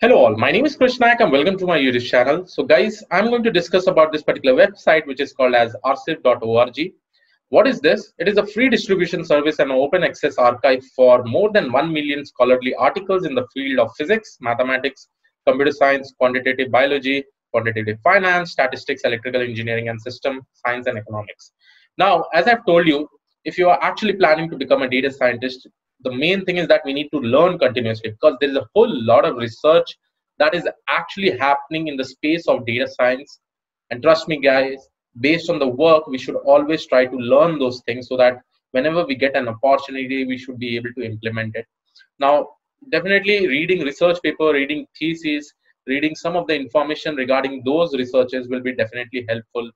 Hello all, my name is Krish Naik and welcome to my YouTube channel. So guys, I'm going to discuss about this particular website which is called as arxiv.org. What is this? It is a free distribution service and open access archive for more than 1 million scholarly articles in the field of physics, mathematics, computer science, quantitative biology, quantitative finance, statistics, electrical engineering and system science and economics. Now, as I've told you, if you are actually planning to become a data scientist, the main thing is that we need to learn continuously because there is a whole lot of research that is actually happening in the space of data science. And trust me guys based on the work we should always try to learn those things so that whenever we get an opportunity we should be able to implement it. Now definitely reading research paper reading theses reading some of the information regarding those researches will be definitely helpful.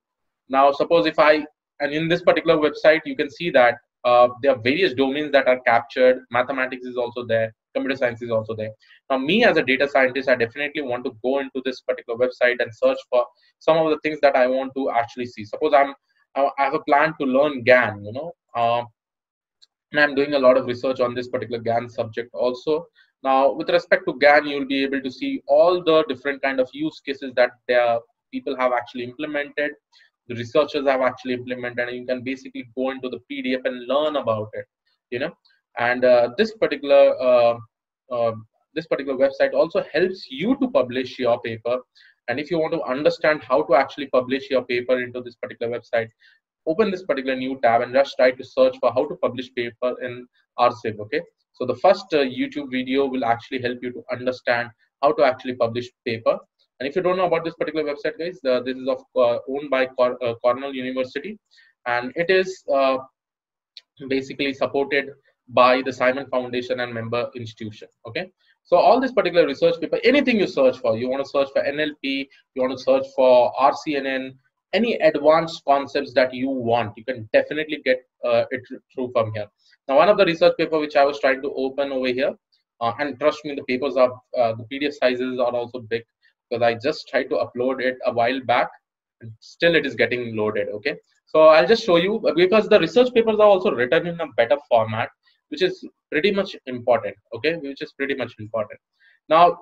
Now suppose if i and in this particular website you can see that uh, there are various domains that are captured. Mathematics is also there. Computer science is also there. Now me as a data scientist i definitely want to go into this particular website and search for some of the things that i want to actually see. Suppose i'm i have a plan to learn gan you know uh, and i'm doing a lot of research on this particular gan subject also. Now with respect to gan you'll be able to see all the different kind of use cases that there people have actually implemented the researchers have actually implemented and you can basically go into the pdf and learn about it you know. And uh, this particular uh, uh, this particular website also helps you to publish your paper. And if you want to understand how to actually publish your paper into this particular website open this particular new tab and just try to search for how to publish paper in arxiv okay? So the first uh, youtube video will actually help you to understand how to actually publish paper and if you don't know about this particular website, guys, uh, this is of uh, owned by Cor uh, Cornell University, and it is uh, basically supported by the Simon Foundation and member institution. Okay, so all this particular research paper, anything you search for, you want to search for NLP, you want to search for RCNN, any advanced concepts that you want, you can definitely get uh, it through from here. Now, one of the research paper which I was trying to open over here, uh, and trust me, the papers are the PDF sizes are also big because I just tried to upload it a while back and still it is getting loaded okay? So I'll just show you because the research papers are also written in a better format which is pretty much important okay? Which is pretty much important. Now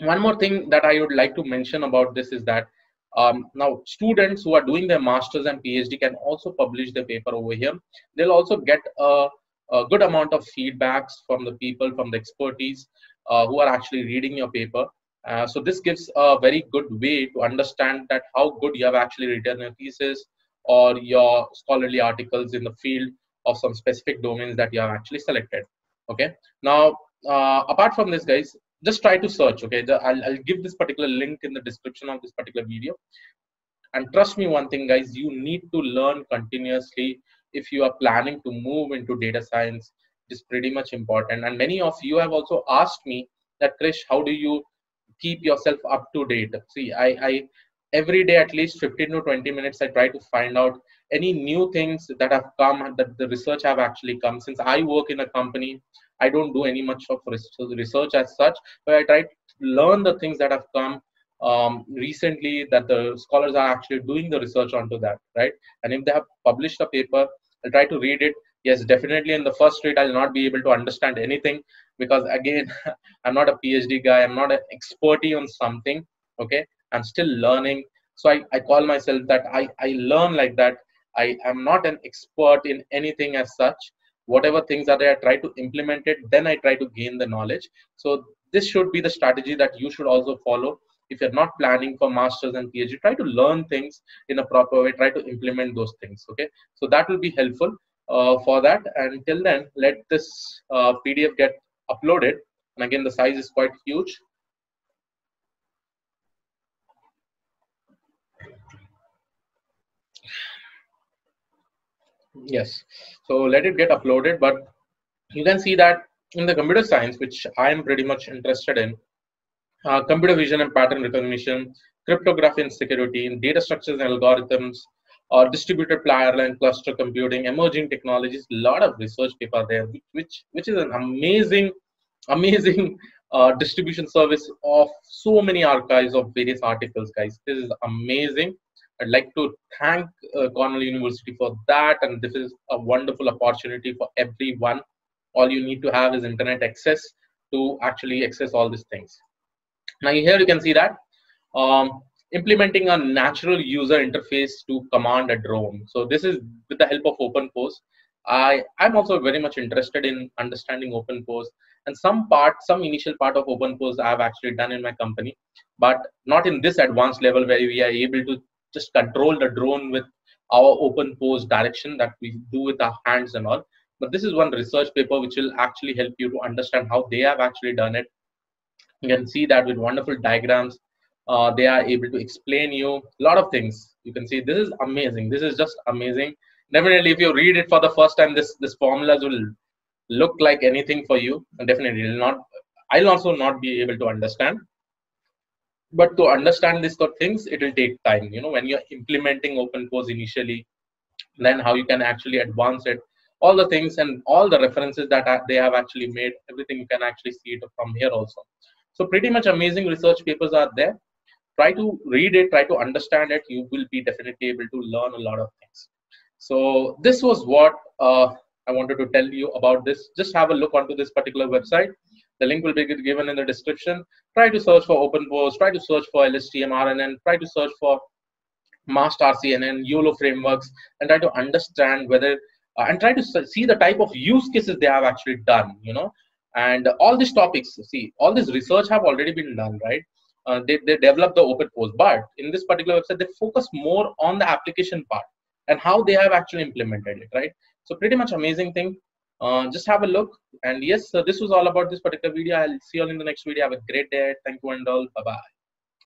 one more thing that I would like to mention about this is that um, now students who are doing their masters and PhD can also publish the paper over here. They'll also get a, a good amount of feedbacks from the people from the expertise uh, who are actually reading your paper uh, so this gives a very good way to understand that how good you have actually written your thesis or your scholarly articles in the field of some specific domains that you have actually selected. Okay. Now, uh, apart from this, guys, just try to search. Okay, the, I'll, I'll give this particular link in the description of this particular video. And trust me, one thing, guys, you need to learn continuously if you are planning to move into data science. It is pretty much important. And many of you have also asked me that, Krish, how do you keep yourself up to date. See i i every day at least 15 to 20 minutes i try to find out any new things that have come that the research have actually come. Since i work in a company i don't do any much of research as such but i try to learn the things that have come um, recently that the scholars are actually doing the research onto that right? And if they have published a paper i'll try to read it. Yes definitely in the first read i'll not be able to understand anything because again i'm not a phd guy i'm not an expertise on something okay? I'm still learning. So i, I call myself that I, I learn like that. I am not an expert in anything as such. Whatever things are there i try to implement it then i try to gain the knowledge. So this should be the strategy that you should also follow. If you're not planning for masters and phd try to learn things in a proper way try to implement those things okay? So that will be helpful uh, for that. And till then let this uh, pdf get uploaded and again the size is quite huge. Yes. So let it get uploaded but you can see that in the computer science which i am pretty much interested in uh, computer vision and pattern recognition cryptography and security data structures and algorithms or distributed parallel cluster computing, emerging technologies, a lot of research paper there, which which is an amazing, amazing uh, distribution service of so many archives of various articles, guys. This is amazing. I'd like to thank uh, Cornell University for that, and this is a wonderful opportunity for everyone. All you need to have is internet access to actually access all these things. now here you can see that um, implementing a natural user interface to command a drone. So this is with the help of OpenPose. I, I'm also very much interested in understanding OpenPose and some part, some initial part of OpenPose I've actually done in my company, but not in this advanced level where we are able to just control the drone with our OpenPose direction that we do with our hands and all. But this is one research paper which will actually help you to understand how they have actually done it. You can see that with wonderful diagrams uh, they are able to explain you a lot of things. You can see this is amazing. This is just amazing. Definitely if you read it for the first time this this formulas will look like anything for you. And definitely will not i'll also not be able to understand. But to understand these things it will take time. You know when you're implementing OpenPose initially then how you can actually advance it all the things and all the references that they have actually made everything you can actually see it from here also. So pretty much amazing research papers are there try to read it try to understand it. You will be definitely able to learn a lot of things. So this was what uh, i wanted to tell you about this. Just have a look onto this particular website. The link will be given in the description. Try to search for OpenPose try to search for lstm rnn try to search for mask rcnn yolo frameworks and try to understand whether uh, and try to see the type of use cases they have actually done you know. And all these topics see all this research have already been done right uh, they, they develop the OpenPose. But in this particular website, they focus more on the application part and how they have actually implemented it, right? So pretty much amazing thing. Uh, just have a look. And yes, this was all about this particular video. I'll see you all in the next video. Have a great day. Thank you and all. Bye-bye.